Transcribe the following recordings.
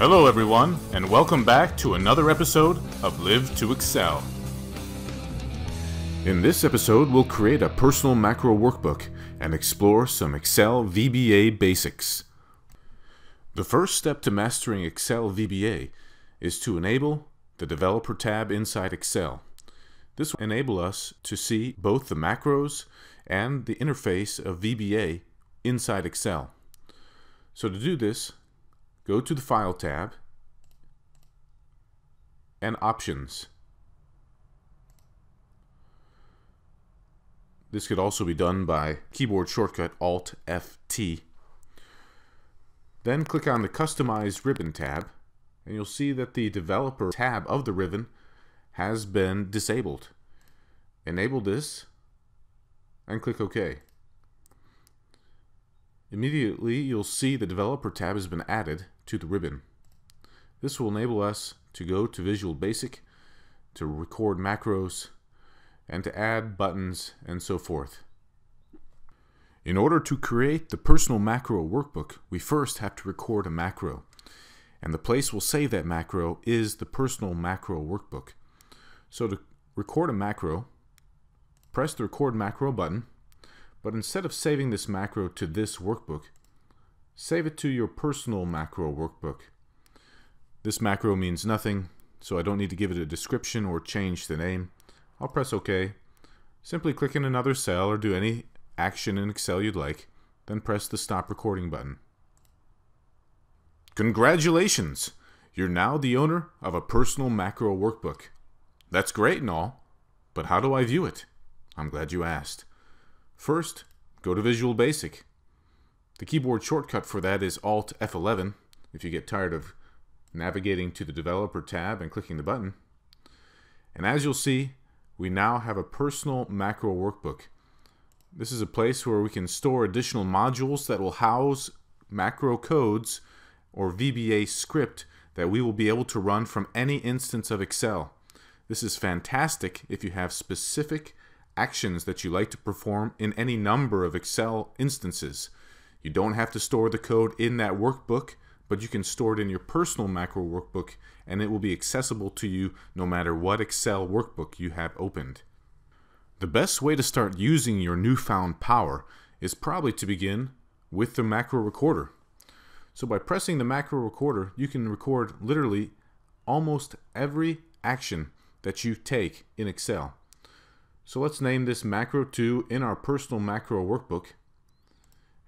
Hello, everyone, and welcome back to another episode of Live to Excel. In this episode, we'll create a personal macro workbook and explore some Excel VBA basics. The first step to mastering Excel VBA is to enable the Developer tab inside Excel. This will enable us to see both the macros and the interface of VBA inside Excel. So to do this, go to the File tab and Options. This could also be done by keyboard shortcut Alt FT. Then click on the Customize Ribbon tab and you'll see that the Developer tab of the ribbon has been disabled. Enable this and click OK. Immediately you'll see the Developer tab has been added to the ribbon. This will enable us to go to Visual Basic, to record macros, and to add buttons and so forth. In order to create the personal macro workbook, we first have to record a macro. And the place we'll save that macro is the personal macro workbook. So to record a macro, press the record macro button, but instead of saving this macro to this workbook, save it to your personal macro workbook. This macro means nothing, so I don't need to give it a description or change the name. I'll press OK. Simply click in another cell or do any action in Excel you'd like, then press the stop recording button. Congratulations! You're now the owner of a personal macro workbook. That's great and all, but how do I view it? I'm glad you asked. First, go to Visual Basic. The keyboard shortcut for that is Alt F11 if you get tired of navigating to the Developer tab and clicking the button. And as you'll see, we now have a personal macro workbook. This is a place where we can store additional modules that will house macro codes or VBA script that we will be able to run from any instance of Excel. This is fantastic if you have specific actions that you like to perform in any number of Excel instances. You don't have to store the code in that workbook, but you can store it in your personal macro workbook and it will be accessible to you no matter what Excel workbook you have opened. The best way to start using your newfound power is probably to begin with the macro recorder. So by pressing the macro recorder, you can record literally almost every action that you take in Excel. So let's name this macro 2 in our personal macro workbook.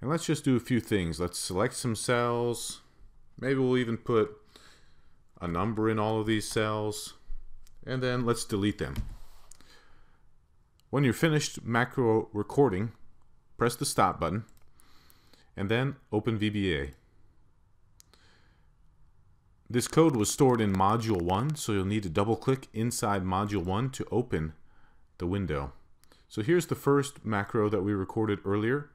And let's just do a few things. Let's select some cells. Maybe we'll even put a number in all of these cells. And then let's delete them. When you're finished macro recording, press the stop button and then open VBA. This code was stored in Module 1, so you'll need to double click inside Module 1 to open the window. So here's the first macro that we recorded earlier,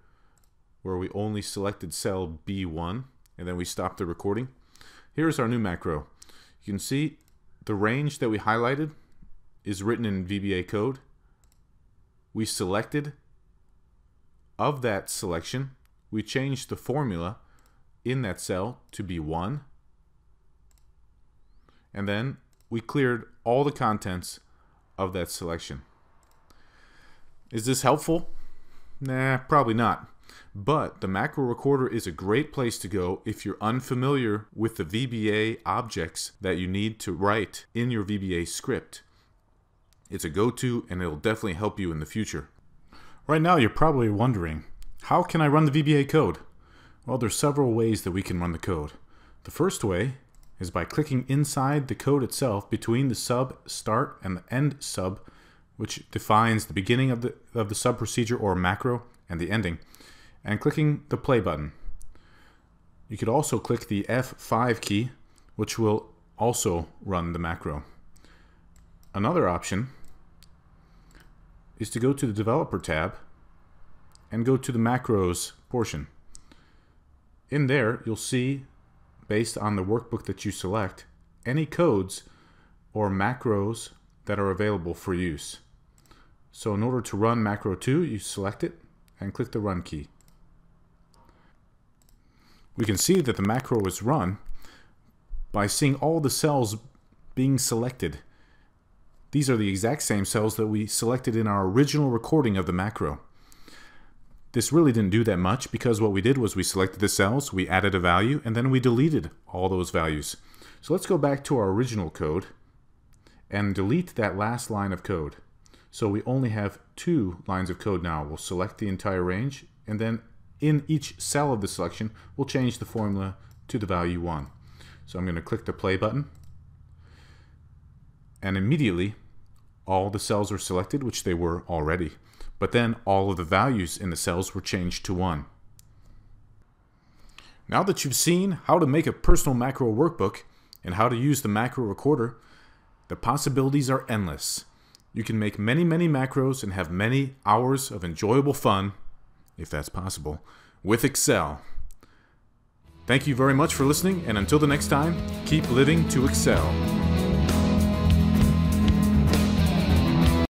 where we only selected cell B1, and then we stopped the recording. Here's our new macro. You can see the range that we highlighted is written in VBA code. We selected of that selection, we changed the formula in that cell to be 1 and then we cleared all the contents of that selection. Is this helpful? Nah, probably not. But the macro recorder is a great place to go if you're unfamiliar with the VBA objects that you need to write in your VBA script. It's a go-to and it'll definitely help you in the future. Right now you're probably wondering, how can I run the VBA code? Well, there's several ways that we can run the code. The first way is by clicking inside the code itself between the sub start and the end sub, which defines the beginning of the, of the sub procedure or macro and the ending, and clicking the play button. You could also click the F5 key, which will also run the macro. Another option is to go to the Developer tab and go to the Macros portion. In there, you'll see based on the workbook that you select, any codes or macros that are available for use. So in order to run macro 2, you select it and click the run key. We can see that the macro is run by seeing all the cells being selected. These are the exact same cells that we selected in our original recording of the macro. This really didn't do that much because what we did was we selected the cells, we added a value, and then we deleted all those values. So let's go back to our original code and delete that last line of code. So we only have two lines of code now. We'll select the entire range, and then in each cell of the selection, we'll change the formula to the value 1. So I'm going to click the play button, and immediately all the cells are selected, which they were already. But then all of the values in the cells were changed to 1. Now that you've seen how to make a personal macro workbook and how to use the macro recorder, the possibilities are endless. You can make many, many macros and have many hours of enjoyable fun, if that's possible, with Excel. Thank you very much for listening, and until the next time, keep living to excel.